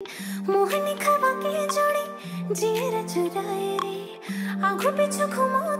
मोहनी खबा के जोड़ी जीर चुराए रे। आँखों पे घूमो